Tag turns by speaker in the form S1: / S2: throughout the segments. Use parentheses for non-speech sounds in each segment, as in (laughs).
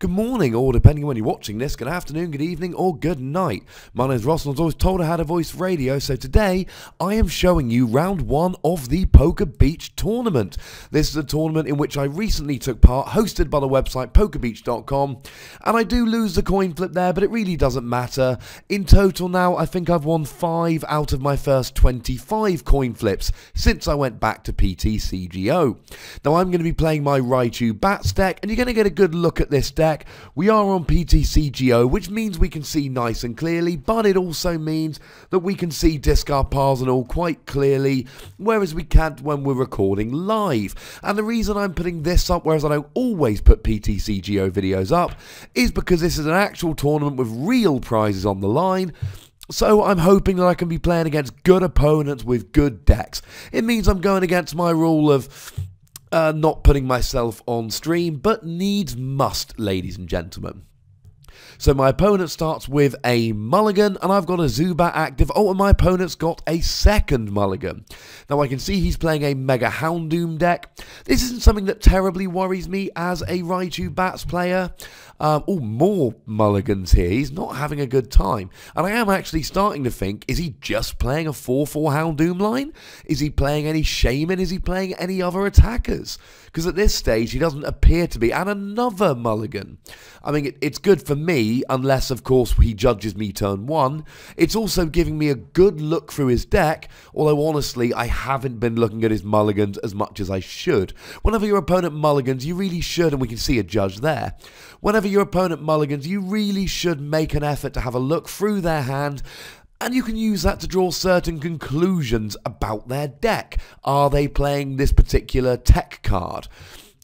S1: good morning, or depending on when you're watching this, good afternoon, good evening, or good night. My name is Ross, and I was always told I had a voice radio, so today I am showing you round one of the Pokebeach tournament. This is a tournament in which I recently took part, hosted by the website pokebeach.com, and I do lose the coin flip there, but it really doesn't matter. In total now, I think I've won 5 out of my first 25 coin flips since I went back to PTCGO. Now I'm going to be playing my Raichu Bats deck, and you're going to get a good look at this deck deck. We are on PTCGO, which means we can see nice and clearly, but it also means that we can see discard piles and all quite clearly, whereas we can't when we're recording live. And the reason I'm putting this up, whereas I don't always put PTCGO videos up, is because this is an actual tournament with real prizes on the line. So I'm hoping that I can be playing against good opponents with good decks. It means I'm going against my rule of uh, not putting myself on stream, but needs must, ladies and gentlemen. So my opponent starts with a mulligan, and I've got a Zubat active. Oh, and my opponent's got a second mulligan. Now I can see he's playing a Mega Houndoom deck. This isn't something that terribly worries me as a Raichu Bats player. Um, oh, more mulligans here. He's not having a good time. And I am actually starting to think, is he just playing a 4-4 Houndoom line? Is he playing any Shaymin? Is he playing any other attackers? Because at this stage, he doesn't appear to be. And another mulligan. I mean, it, it's good for me, unless, of course, he judges me turn one. It's also giving me a good look through his deck, although honestly, I haven't been looking at his mulligans as much as I should. Whenever your opponent mulligans, you really should, and we can see a judge there. Whenever your opponent mulligans, you really should make an effort to have a look through their hand and you can use that to draw certain conclusions about their deck. Are they playing this particular tech card?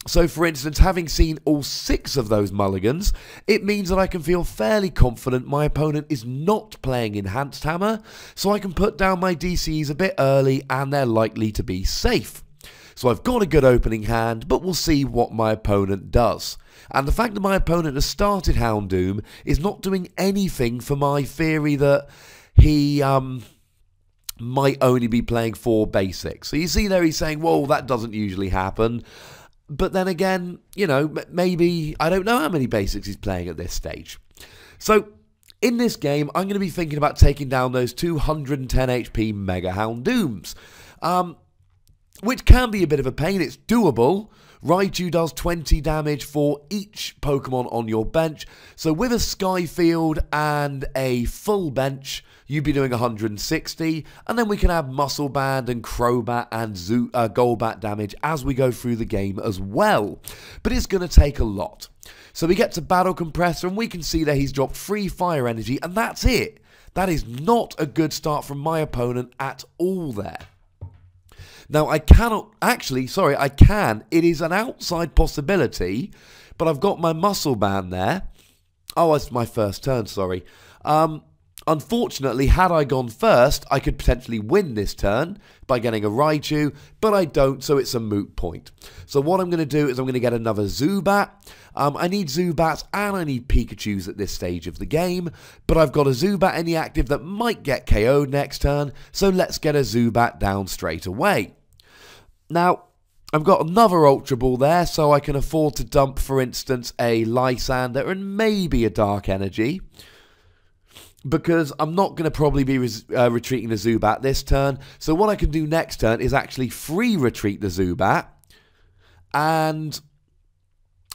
S1: So, for instance, having seen all six of those mulligans, it means that I can feel fairly confident my opponent is not playing Enhanced Hammer, so I can put down my DCs a bit early and they're likely to be safe. So I've got a good opening hand, but we'll see what my opponent does. And the fact that my opponent has started Houndoom is not doing anything for my theory that he um, might only be playing four basics. So you see there he's saying, whoa, that doesn't usually happen. But then again, you know, maybe I don't know how many basics he's playing at this stage. So in this game, I'm going to be thinking about taking down those 210 HP Mega Houndooms. Um, which can be a bit of a pain. It's doable, Raichu does 20 damage for each Pokemon on your bench. So with a Sky Field and a full bench, you'd be doing 160. And then we can add Muscle Band and Crobat and Zoo, uh, Golbat damage as we go through the game as well. But it's going to take a lot. So we get to Battle Compressor and we can see that he's dropped 3 Fire Energy and that's it. That is not a good start from my opponent at all there. Now, I cannot, actually, sorry, I can. It is an outside possibility, but I've got my muscle band there. Oh, it's my first turn, sorry. Um, Unfortunately, had I gone first, I could potentially win this turn by getting a Raichu, but I don't, so it's a moot point. So what I'm going to do is I'm going to get another Zubat. Um, I need Zubats and I need Pikachus at this stage of the game, but I've got a Zubat in the active that might get KO'd next turn, so let's get a Zubat down straight away. Now, I've got another Ultra Ball there, so I can afford to dump, for instance, a Lysander and maybe a Dark Energy. Because I'm not going to probably be uh, retreating the Zubat this turn. So what I can do next turn is actually free retreat the Zubat. And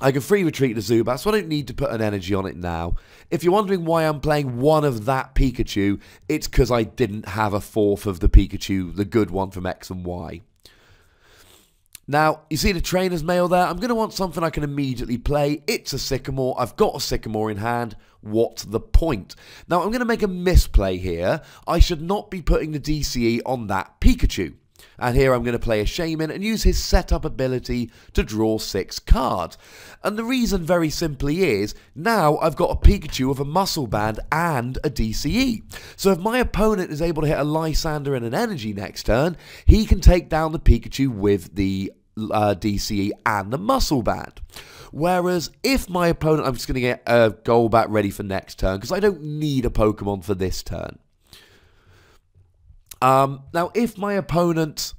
S1: I can free retreat the Zubat, so I don't need to put an energy on it now. If you're wondering why I'm playing one of that Pikachu, it's because I didn't have a fourth of the Pikachu, the good one from X and Y. Now, you see the trainer's mail there? I'm going to want something I can immediately play. It's a Sycamore. I've got a Sycamore in hand. What's the point? Now, I'm going to make a misplay here. I should not be putting the DCE on that Pikachu. And here I'm going to play a Shaymin and use his setup ability to draw six cards. And the reason very simply is, now I've got a Pikachu with a Muscle Band and a DCE. So if my opponent is able to hit a Lysander and an Energy next turn, he can take down the Pikachu with the uh, DCE and the Muscle Band. Whereas if my opponent, I'm just going to get a Golbat ready for next turn because I don't need a Pokemon for this turn. Um, now, if my opponent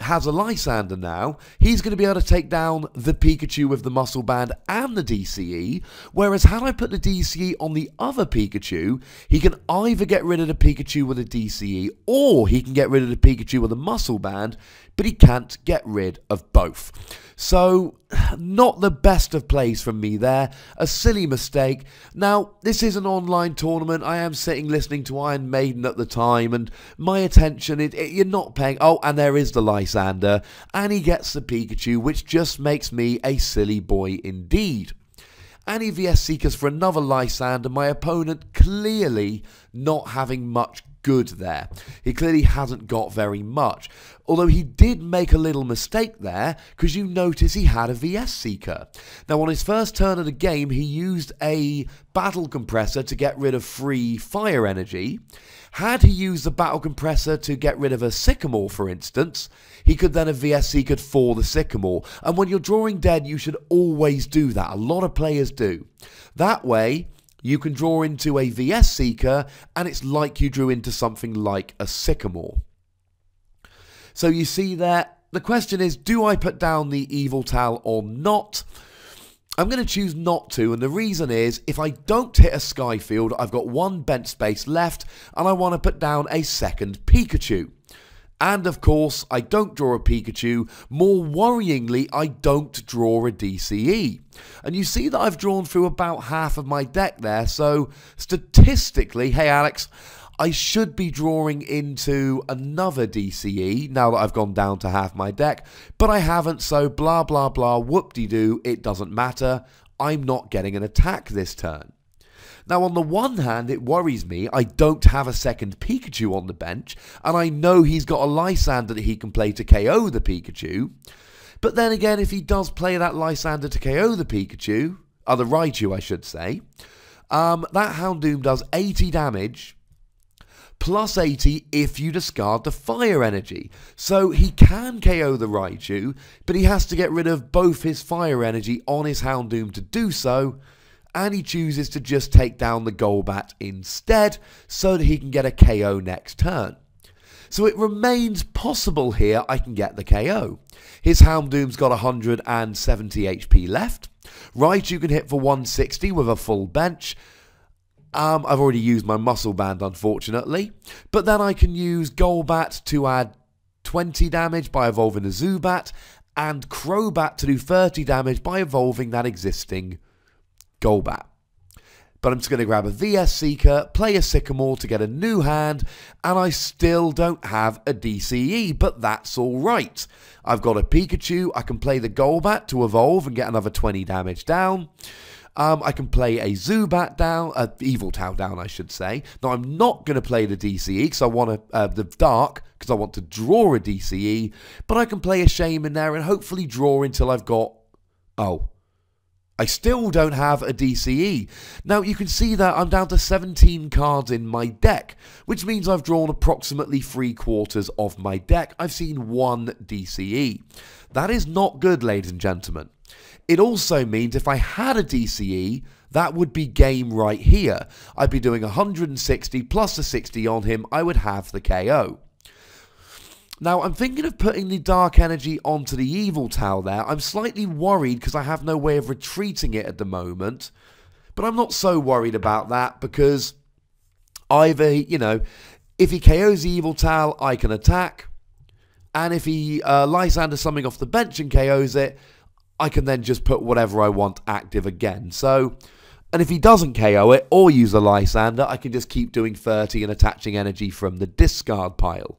S1: has a Lysander now, he's going to be able to take down the Pikachu with the Muscle Band and the DCE, whereas had I put the DCE on the other Pikachu, he can either get rid of the Pikachu with a DCE or he can get rid of the Pikachu with a Muscle Band, but he can't get rid of both. So, not the best of plays from me there. A silly mistake. Now, this is an online tournament. I am sitting listening to Iron Maiden at the time, and my attention, it, it, you're not paying. Oh, and there is the Lysander, and he gets the Pikachu, which just makes me a silly boy indeed. Any VS Seekers for another Lysander, my opponent clearly not having much good there. He clearly hasn't got very much. Although he did make a little mistake there, because you notice he had a VS Seeker. Now, on his first turn of the game, he used a battle compressor to get rid of free fire energy. Had he used the battle compressor to get rid of a Sycamore, for instance, he could then have VS Seekered for the Sycamore. And when you're drawing dead, you should always do that. A lot of players do. That way, you can draw into a VS Seeker, and it's like you drew into something like a Sycamore. So you see there, the question is, do I put down the Yveltal or not? I'm going to choose not to, and the reason is, if I don't hit a Skyfield, I've got one bent space left, and I want to put down a second Pikachu. And of course, I don't draw a Pikachu. More worryingly, I don't draw a DCE. And you see that I've drawn through about half of my deck there, so statistically, hey Alex, I should be drawing into another DCE now that I've gone down to half my deck, but I haven't, so blah blah blah, whoop-de-doo, it doesn't matter. I'm not getting an attack this turn. Now, on the one hand, it worries me I don't have a second Pikachu on the bench, and I know he's got a Lysander that he can play to KO the Pikachu. But then again, if he does play that Lysander to KO the Pikachu, or the Raichu, I should say, um, that Houndoom does 80 damage plus 80 if you discard the fire energy. So he can KO the Raichu, but he has to get rid of both his fire energy on his Houndoom to do so, and he chooses to just take down the Golbat instead so that he can get a KO next turn. So it remains possible here I can get the KO. His Houndoom's got 170 HP left. Raichu can hit for 160 with a full bench. Um, I've already used my Muscle Band, unfortunately. But then I can use Golbat to add 20 damage by evolving a Zubat, and Crobat to do 30 damage by evolving that existing Golbat. But I'm just going to grab a VS Seeker, play a Sycamore to get a new hand, and I still don't have a DCE, but that's alright. I've got a Pikachu, I can play the Golbat to evolve and get another 20 damage down. Um, I can play a Zubat down, uh, Yveltal down, I should say. Now, I'm not going to play the DCE because I want to, uh, the Dark, because I want to draw a DCE, but I can play a Shaymin there and hopefully draw until I've got, oh, I still don't have a DCE. Now you can see that I'm down to 17 cards in my deck, which means I've drawn approximately three quarters of my deck. I've seen one DCE. That is not good, ladies and gentlemen. It also means if I had a DCE, that would be game right here. I'd be doing 160 plus a 60 on him, I would have the KO. Now, I'm thinking of putting the Dark Energy onto the Yveltal there. I'm slightly worried because I have no way of retreating it at the moment. But I'm not so worried about that because either, you know, if he KOs the Yveltal, I can attack. And if he uh, Lysander something off the bench and KOs it, I can then just put whatever I want active again. So, and if he doesn't KO it or use a Lysander, I can just keep doing 30 and attaching energy from the discard pile.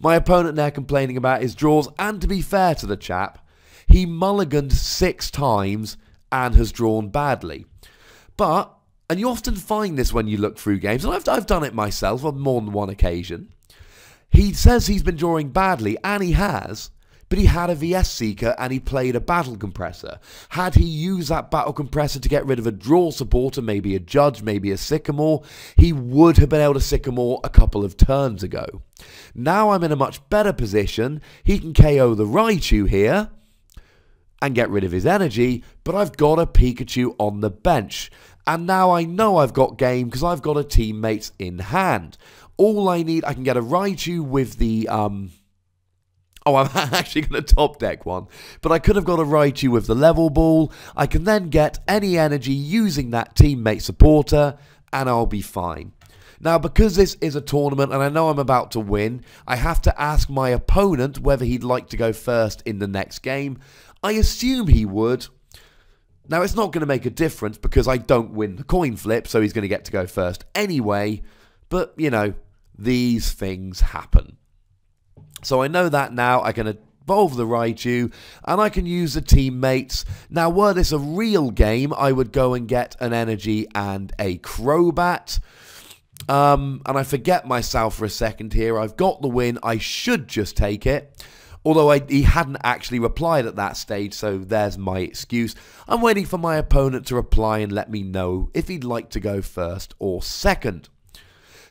S1: My opponent there complaining about his draws, and to be fair to the chap, he mulliganed six times and has drawn badly. But, and you often find this when you look through games, and I've, I've done it myself on more than one occasion. He says he's been drawing badly, and he has, but he had a VS Seeker and he played a Battle Compressor. Had he used that Battle Compressor to get rid of a draw supporter, maybe a Judge, maybe a Sycamore, he would have been able to Sycamore a couple of turns ago. Now I'm in a much better position. He can KO the Raichu here and get rid of his energy, but I've got a Pikachu on the bench. And now I know I've got game because I've got a teammate in hand. All I need, I can get a Raichu with the um, Oh, I'm (laughs) actually going to top deck one. But I could have got a Raichu with the level ball. I can then get any energy using that teammate supporter, and I'll be fine. Now, because this is a tournament and I know I'm about to win, I have to ask my opponent whether he'd like to go first in the next game. I assume he would. Now, it's not going to make a difference because I don't win the coin flip, so he's going to get to go first anyway. But, you know, these things happen. So I know that now. I can evolve the Raichu, and I can use the teammates. Now, were this a real game, I would go and get an energy and a Crobat. Um, and I forget myself for a second here. I've got the win. I should just take it. Although I, he hadn't actually replied at that stage, so there's my excuse. I'm waiting for my opponent to reply and let me know if he'd like to go first or second.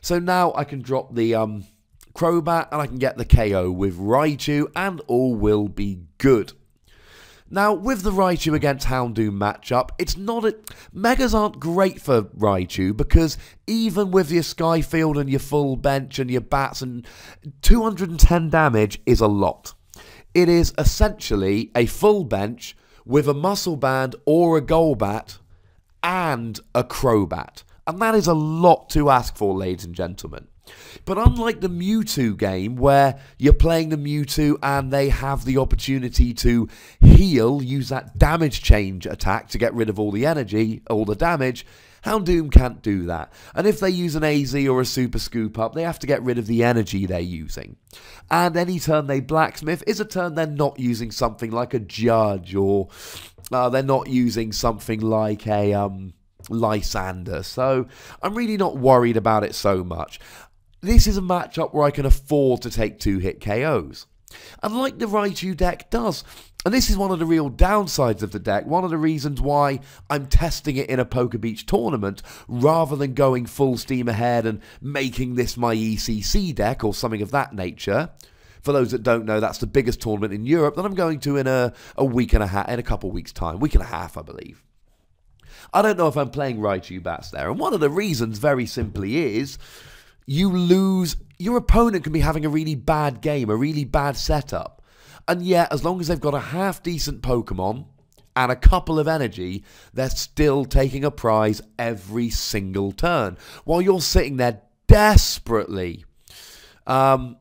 S1: So now I can drop the um, Crobat and I can get the KO with Raichu and all will be good. Now, with the Raichu against Houndoom matchup, it's not a... Megas aren't great for Raichu because even with your Skyfield and your full bench and your bats and 210 damage is a lot. It is essentially a full bench with a muscle band or a Golbat and a Crobat. And that is a lot to ask for, ladies and gentlemen. But unlike the Mewtwo game, where you're playing the Mewtwo and they have the opportunity to heal, use that damage change attack to get rid of all the energy, all the damage, Houndoom can't do that. And if they use an AZ or a Super Scoop Up, they have to get rid of the energy they're using. And any turn they Blacksmith is a turn they're not using something like a Judge or uh, they're not using something like a. Um, Lysander. So I'm really not worried about it so much. This is a matchup where I can afford to take two hit KOs. Unlike the Raichu deck does. And this is one of the real downsides of the deck, one of the reasons why I'm testing it in a Pokebeach tournament rather than going full steam ahead and making this my ECC deck or something of that nature. For those that don't know, that's the biggest tournament in Europe that I'm going to in a, a week and a half, in a couple weeks' time, week and a half, I believe. I don't know if I'm playing Raichu Bats there, and one of the reasons, very simply, is you lose. Your opponent can be having a really bad game, a really bad setup. And yet, as long as they've got a half decent Pokemon and a couple of energy, they're still taking a prize every single turn. While you're sitting there desperately um,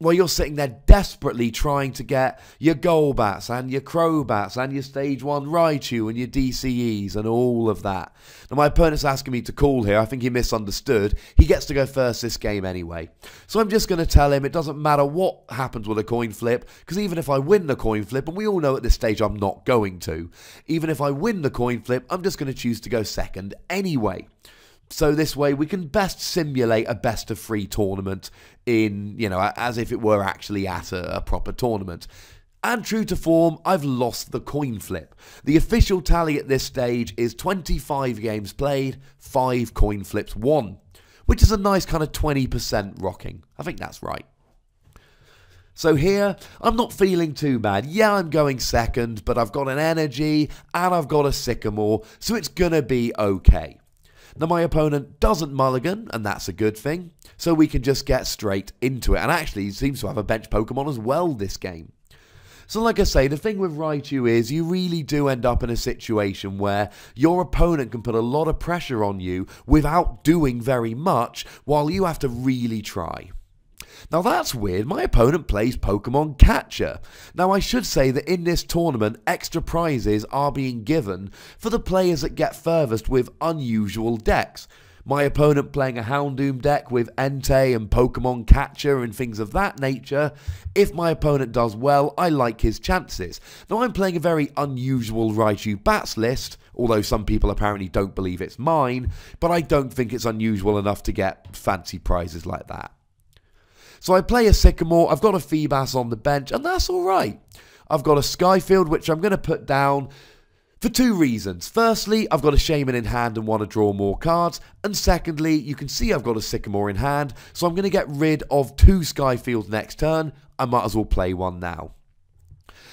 S1: while you're sitting there desperately trying to get your Golbats and your Crobats and your Stage 1 Raichu and your DCEs and all of that. Now, my opponent's asking me to call here. I think he misunderstood. He gets to go first this game anyway. So I'm just going to tell him it doesn't matter what happens with a coin flip, because even if I win the coin flip, and we all know at this stage I'm not going to, even if I win the coin flip, I'm just going to choose to go second anyway. So this way we can best simulate a best of three tournament in, you know, as if it were actually at a, a proper tournament. And true to form, I've lost the coin flip. The official tally at this stage is 25 games played, 5 coin flips won, which is a nice kind of 20% rocking. I think that's right. So here, I'm not feeling too bad. Yeah, I'm going second, but I've got an energy and I've got a sycamore, so it's gonna be okay. Now my opponent doesn't mulligan, and that's a good thing, so we can just get straight into it. And actually, he seems to have a bench Pokemon as well this game. So like I say, the thing with Raichu is you really do end up in a situation where your opponent can put a lot of pressure on you without doing very much while you have to really try. Now that's weird, my opponent plays Pokemon Catcher. Now I should say that in this tournament, extra prizes are being given for the players that get furthest with unusual decks. My opponent playing a Houndoom deck with Entei and Pokemon Catcher and things of that nature. If my opponent does well, I like his chances. Now I'm playing a very unusual Raichu Bats list, although some people apparently don't believe it's mine, but I don't think it's unusual enough to get fancy prizes like that. So I play a Sycamore, I've got a Feebas on the bench, and that's alright. I've got a Skyfield, which I'm going to put down for two reasons. Firstly, I've got a Shaymin in hand and want to draw more cards. And secondly, you can see I've got a Sycamore in hand, so I'm going to get rid of two Skyfields next turn. I might as well play one now.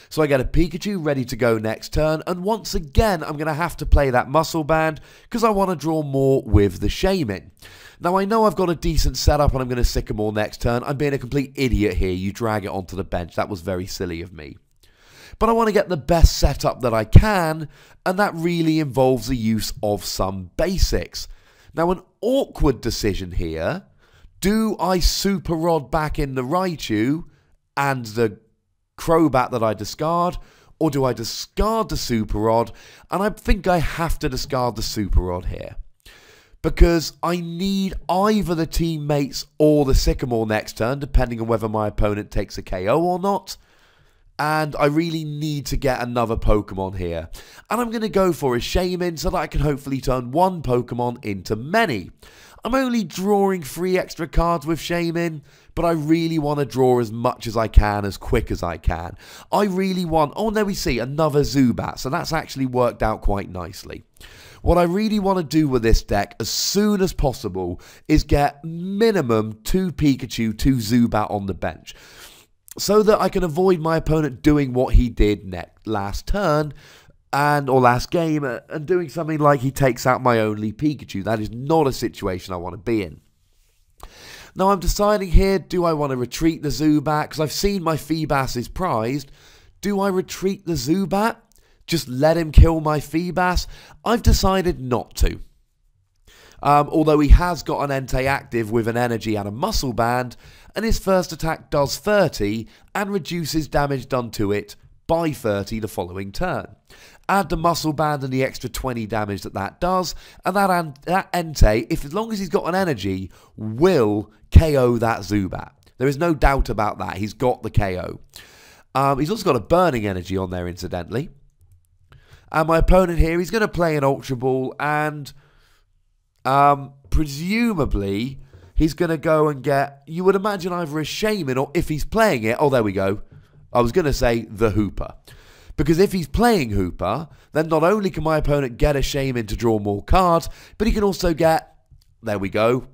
S1: So I get a Pikachu ready to go next turn, and once again I'm going to have to play that Muscle Band because I want to draw more with the Shaymin. Now I know I've got a decent setup and I'm going to Sycamore next turn. I'm being a complete idiot here. You drag it onto the bench. That was very silly of me. But I want to get the best setup that I can, and that really involves the use of some basics. Now an awkward decision here. Do I Super Rod back in the Raichu and the Crobat that I discard, or do I discard the Super Rod? And I think I have to discard the Super Rod here. Because I need either the teammates or the Sycamore next turn, depending on whether my opponent takes a KO or not. And I really need to get another Pokemon here. And I'm going to go for a Shaymin so that I can hopefully turn one Pokemon into many. I'm only drawing three extra cards with Shaymin, but I really want to draw as much as I can, as quick as I can. I really want... Oh, there we see, another Zubat, so that's actually worked out quite nicely. What I really want to do with this deck as soon as possible is get minimum two Pikachu, two Zubat on the bench. So that I can avoid my opponent doing what he did next, last turn and or last game uh, and doing something like he takes out my only Pikachu. That is not a situation I want to be in. Now I'm deciding here, do I want to retreat the Zubat? Because I've seen my Feebas is prized. Do I retreat the Zubat? Just let him kill my Feebas? I've decided not to. Um, although he has got an Entei active with an energy and a muscle band, and his first attack does 30 and reduces damage done to it by 30 the following turn. Add the muscle band and the extra 20 damage that that does, and that, that Entei, if as long as he's got an energy, will KO that Zubat. There is no doubt about that. He's got the KO. Um, he's also got a burning energy on there, incidentally. And my opponent here, he's going to play an Ultra Ball, and um, presumably he's going to go and get, you would imagine either a Shaymin, or if he's playing it, oh, there we go. I was going to say the Hoopa. Because if he's playing Hoopa, then not only can my opponent get a Shaymin to draw more cards, but he can also get, there we go,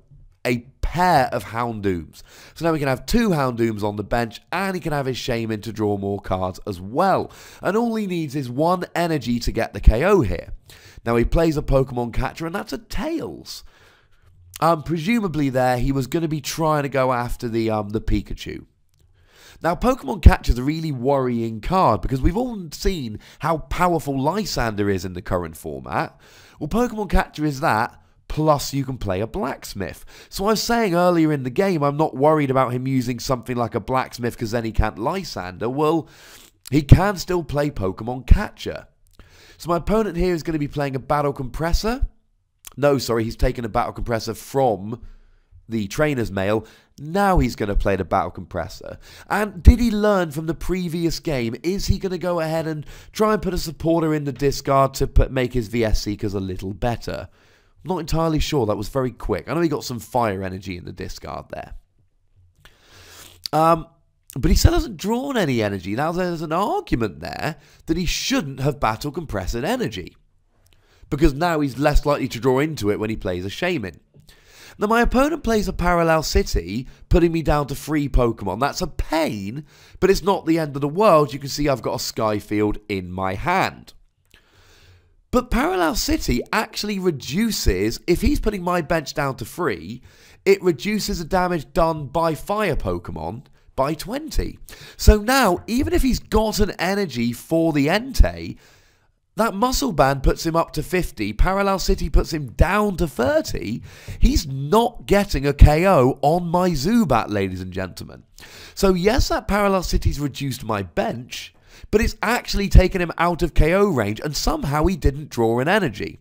S1: a pair of Houndooms. So now we can have two Houndooms on the bench, and he can have his Shaymin to draw more cards as well. And all he needs is one energy to get the KO here. Now he plays a Pokemon catcher, and that's a Tails. Um, presumably there, he was going to be trying to go after the um, the Pikachu. Now, Pokemon Catcher is a really worrying card because we've all seen how powerful Lysander is in the current format. Well, Pokemon Catcher is that, plus you can play a blacksmith. So I was saying earlier in the game, I'm not worried about him using something like a blacksmith because then he can't Lysander. Well, he can still play Pokemon Catcher. So my opponent here is going to be playing a Battle Compressor. No, sorry, he's taken a Battle Compressor from the trainer's mail. Now he's going to play the battle compressor. And did he learn from the previous game? Is he going to go ahead and try and put a supporter in the discard to put, make his VS Seekers a little better? I'm not entirely sure. That was very quick. I know he got some fire energy in the discard there. Um, but he still hasn't drawn any energy. Now there's an argument there that he shouldn't have battle compressed energy. Because now he's less likely to draw into it when he plays a Shaymin. Now, my opponent plays a Parallel City, putting me down to three Pokemon. That's a pain, but it's not the end of the world. You can see I've got a Skyfield in my hand. But Parallel City actually reduces, if he's putting my bench down to three, it reduces the damage done by fire Pokemon by 20. So now, even if he's got an energy for the Entei, that muscle band puts him up to 50. Parallel City puts him down to 30. He's not getting a KO on my Zubat, ladies and gentlemen. So yes, that Parallel City's reduced my bench, but it's actually taken him out of KO range, and somehow he didn't draw an energy.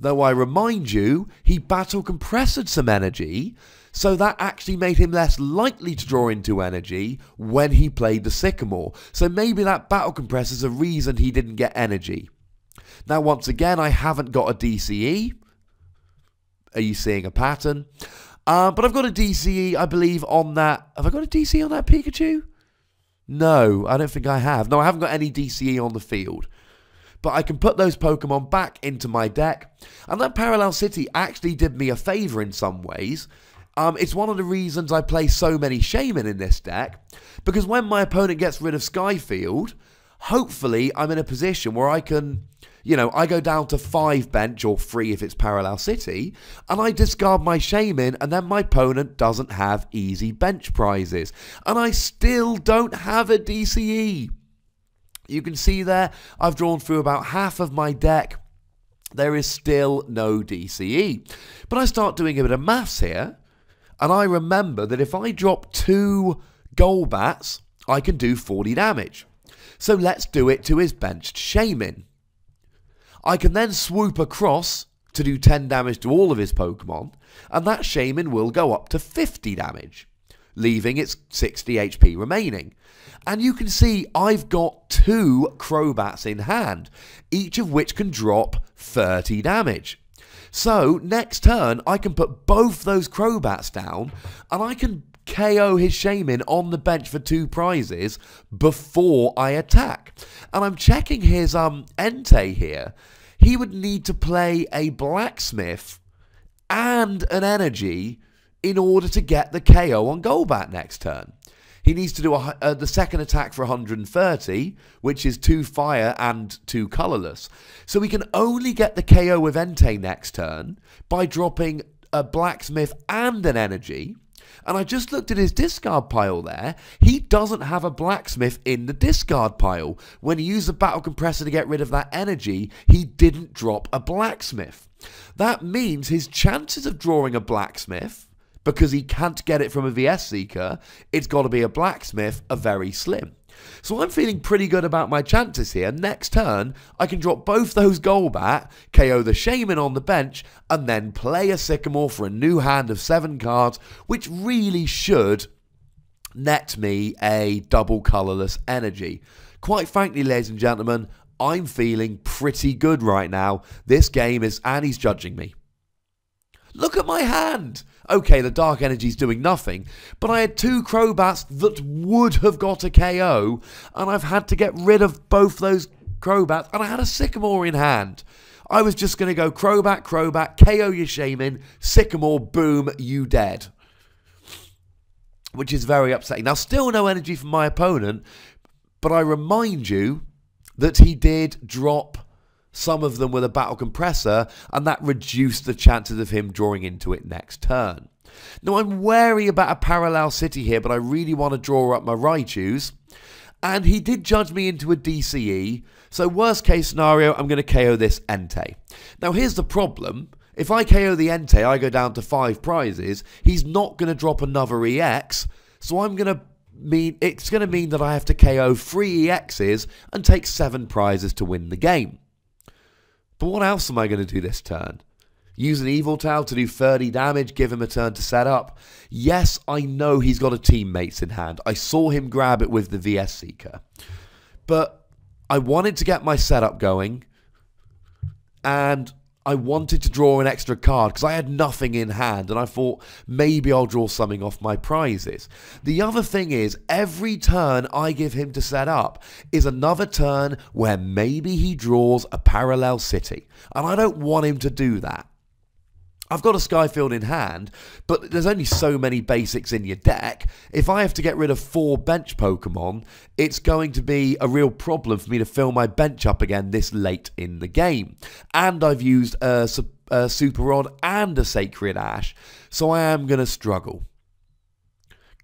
S1: Though I remind you, he battle compressed some energy, so that actually made him less likely to draw into energy when he played the Sycamore. So maybe that battle compressor is a reason he didn't get energy. Now, once again, I haven't got a DCE. Are you seeing a pattern? Uh, but I've got a DCE, I believe, on that. Have I got a DCE on that Pikachu? No, I don't think I have. No, I haven't got any DCE on the field. But I can put those Pokemon back into my deck. And that Parallel City actually did me a favour in some ways. Um, it's one of the reasons I play so many Shaymin in this deck. Because when my opponent gets rid of Skyfield, hopefully I'm in a position where I can, you know, I go down to five bench or three if it's Parallel City, and I discard my Shaymin, and then my opponent doesn't have easy bench prizes. And I still don't have a DCE. You can see there, I've drawn through about half of my deck. There is still no DCE. But I start doing a bit of maths here, and I remember that if I drop two Golbats, I can do 40 damage. So let's do it to his benched Shaymin. I can then swoop across to do 10 damage to all of his Pokemon, and that Shaymin will go up to 50 damage, leaving its 60 HP remaining. And you can see I've got two Crobats in hand, each of which can drop 30 damage. So next turn, I can put both those Crobats down, and I can KO his Shaymin on the bench for two prizes before I attack. And I'm checking his um Entei here. He would need to play a Blacksmith and an Energy in order to get the KO on Golbat next turn. He needs to do a, uh, the second attack for 130, which is two fire and two colorless. So we can only get the KO with Entei next turn by dropping a blacksmith and an energy. And I just looked at his discard pile there. He doesn't have a blacksmith in the discard pile. When he used the battle compressor to get rid of that energy, he didn't drop a blacksmith. That means his chances of drawing a blacksmith because he can't get it from a VS Seeker, it's got to be a blacksmith, are very slim. So I'm feeling pretty good about my chances here. Next turn, I can drop both those Golbat, KO the Shaymin on the bench, and then play a Sycamore for a new hand of seven cards, which really should net me a double colourless energy. Quite frankly, ladies and gentlemen, I'm feeling pretty good right now. This game is, and he's judging me. Look at my hand! Okay, the Dark Energy's doing nothing, but I had two Crobats that would have got a KO, and I've had to get rid of both those Crobats, and I had a Sycamore in hand. I was just going to go Crobat, Crobat, KO your Shaymin, Sycamore, boom, you dead. Which is very upsetting. Now, still no energy from my opponent, but I remind you that he did drop some of them with a battle compressor, and that reduced the chances of him drawing into it next turn. Now, I'm wary about a parallel city here, but I really want to draw up my Raichus. And he did judge me into a DCE, so worst case scenario, I'm going to KO this Entei. Now, here's the problem. If I KO the Entei, I go down to five prizes. He's not going to drop another EX, so I'm going to mean it's going to mean that I have to KO three EXs and take seven prizes to win the game. But what else am I going to do this turn? Use an Yveltal to do 30 damage, give him a turn to set up. Yes, I know he's got a teammates in hand. I saw him grab it with the VS Seeker. But I wanted to get my setup going. And I wanted to draw an extra card because I had nothing in hand and I thought maybe I'll draw something off my prizes. The other thing is, every turn I give him to set up is another turn where maybe he draws a parallel city. And I don't want him to do that. I've got a Skyfield in hand, but there's only so many basics in your deck. If I have to get rid of four bench Pokemon, it's going to be a real problem for me to fill my bench up again this late in the game. And I've used a, a Super Rod and a Sacred Ash, so I am going to struggle.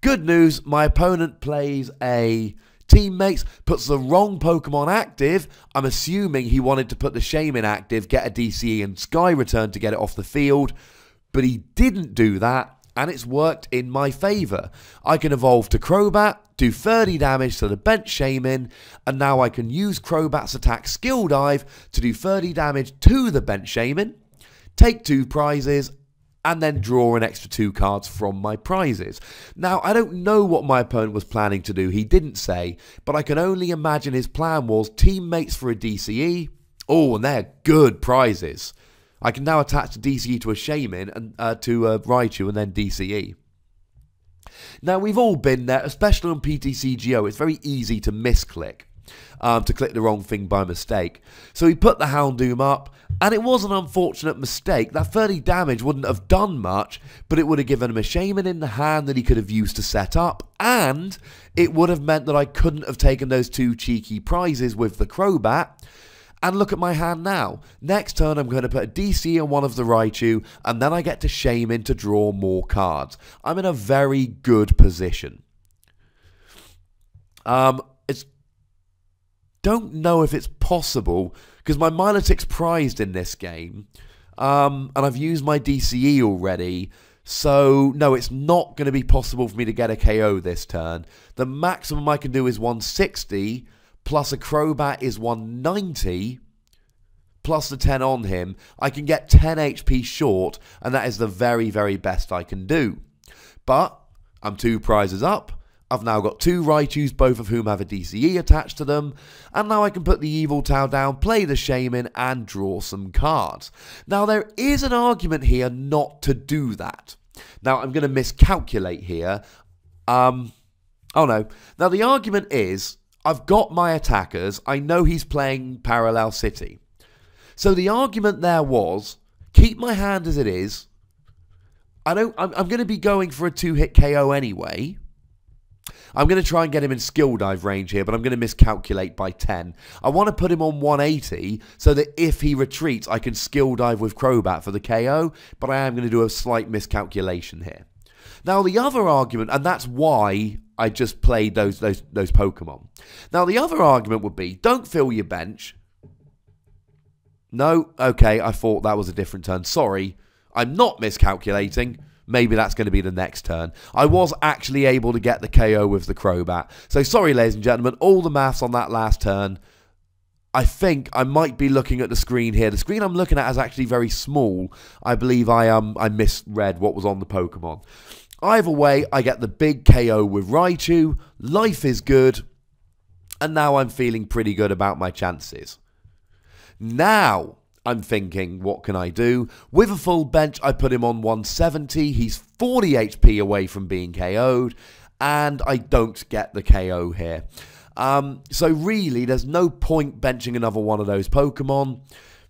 S1: Good news, my opponent plays a teammates, puts the wrong Pokemon active. I'm assuming he wanted to put the Shaymin active, get a DCE and Sky Return to get it off the field, but he didn't do that, and it's worked in my favour. I can evolve to Crobat, do 30 damage to the bench Shaymin, and now I can use Crobat's attack skill dive to do 30 damage to the bench Shaymin, take two prizes, and then draw an extra two cards from my prizes. Now, I don't know what my opponent was planning to do, he didn't say, but I can only imagine his plan was teammates for a DCE. Oh, and they're good prizes. I can now attach the DCE to a Shaymin and uh, to a Raichu and then DCE. Now, we've all been there, especially on PTCGO, it's very easy to misclick. Um, to click the wrong thing by mistake. So he put the Houndoom up, and it was an unfortunate mistake. That 30 damage wouldn't have done much, but it would have given him a Shaymin in the hand that he could have used to set up, and it would have meant that I couldn't have taken those two cheeky prizes with the Crobat. And look at my hand now. Next turn, I'm going to put a DC on one of the Raichu, and then I get to Shaymin to draw more cards. I'm in a very good position. Um, don't know if it's possible because my Milotic's prized in this game, um, and I've used my DCE already. So, no, it's not going to be possible for me to get a KO this turn. The maximum I can do is 160, plus a Crobat is 190, plus the 10 on him. I can get 10 HP short, and that is the very, very best I can do. But I'm two prizes up. I've now got two Raichus, both of whom have a DCE attached to them, and now I can put the Yveltal down, play the Shaymin, and draw some cards. Now, there is an argument here not to do that. Now, I'm going to miscalculate here. Um, oh no. Now, the argument is, I've got my attackers, I know he's playing Parallel City. So the argument there was, keep my hand as it is, I don't, I'm, I'm going to be going for a two-hit KO anyway, I'm going to try and get him in skill dive range here, but I'm going to miscalculate by 10. I want to put him on 180 so that if he retreats, I can skill dive with Crobat for the KO, but I am going to do a slight miscalculation here. Now, the other argument, and that's why I just played those, those, those Pokemon. Now, the other argument would be don't fill your bench. No, okay, I thought that was a different turn. Sorry, I'm not miscalculating maybe that's going to be the next turn. I was actually able to get the KO with the Crobat. So sorry, ladies and gentlemen, all the maths on that last turn. I think I might be looking at the screen here. The screen I'm looking at is actually very small. I believe I um I misread what was on the Pokemon. Either way, I get the big KO with Raichu. Life is good. And now I'm feeling pretty good about my chances. Now, I'm thinking, what can I do? With a full bench, I put him on 170. He's 40 HP away from being KO'd, and I don't get the KO here. Um, so really, there's no point benching another one of those Pokemon.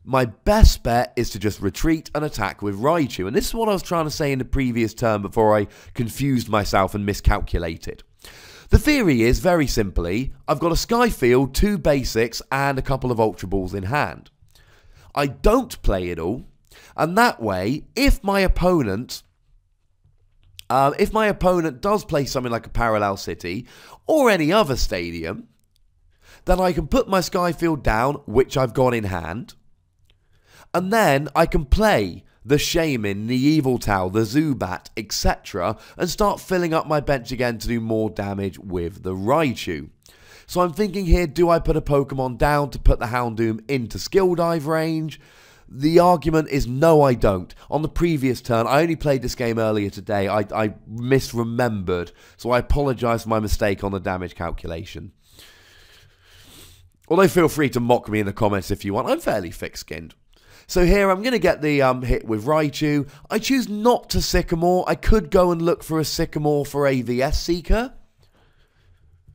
S1: My best bet is to just retreat and attack with Raichu. And this is what I was trying to say in the previous turn before I confused myself and miscalculated. The theory is, very simply, I've got a Skyfield, two basics, and a couple of Ultra Balls in hand. I don't play it all. And that way, if my opponent uh, if my opponent does play something like a Parallel City or any other stadium, then I can put my Skyfield down, which I've got in hand, and then I can play the Shaymin, the Yveltal, the Zubat, etc., and start filling up my bench again to do more damage with the Raichu. So I'm thinking here, do I put a Pokemon down to put the Houndoom into Skill Dive range? The argument is no, I don't. On the previous turn, I only played this game earlier today. I, I misremembered, so I apologise for my mistake on the damage calculation. Although feel free to mock me in the comments if you want. I'm fairly thick-skinned. So here I'm going to get the um, hit with Raichu. I choose not to Sycamore. I could go and look for a Sycamore for a VS Seeker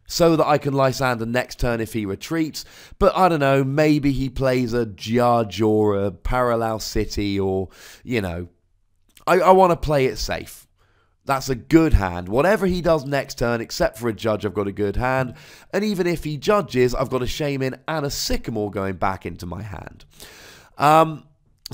S1: so that I can Lysander next turn if he retreats. But I don't know, maybe he plays a Judge or a Parallel City or, you know, I, I want to play it safe. That's a good hand. Whatever he does next turn, except for a Judge, I've got a good hand. And even if he judges, I've got a Shaymin and a Sycamore going back into my hand. Um,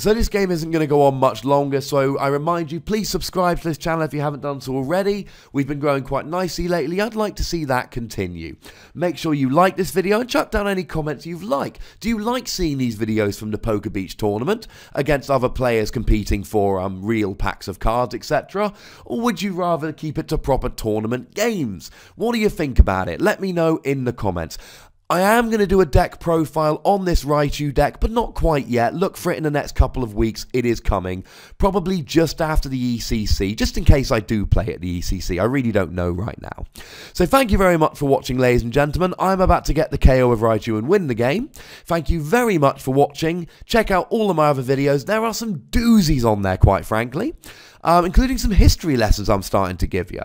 S1: so this game isn't going to go on much longer, so I remind you, please subscribe to this channel if you haven't done so already. We've been growing quite nicely lately. I'd like to see that continue. Make sure you like this video and chuck down any comments you've like. Do you like seeing these videos from the Pokebeach tournament against other players competing for um, real packs of cards, etc.? Or would you rather keep it to proper tournament games? What do you think about it? Let me know in the comments. I am going to do a deck profile on this Raichu deck, but not quite yet. Look for it in the next couple of weeks. It is coming. Probably just after the ECC, just in case I do play at the ECC. I really don't know right now. So thank you very much for watching, ladies and gentlemen. I'm about to get the KO of Raichu and win the game. Thank you very much for watching. Check out all of my other videos. There are some doozies on there, quite frankly, um, including some history lessons I'm starting to give you.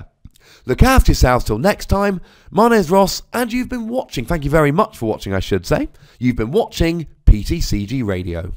S1: Look after yourselves till next time. My name's Ross, and you've been watching. Thank you very much for watching, I should say. You've been watching PTCG Radio.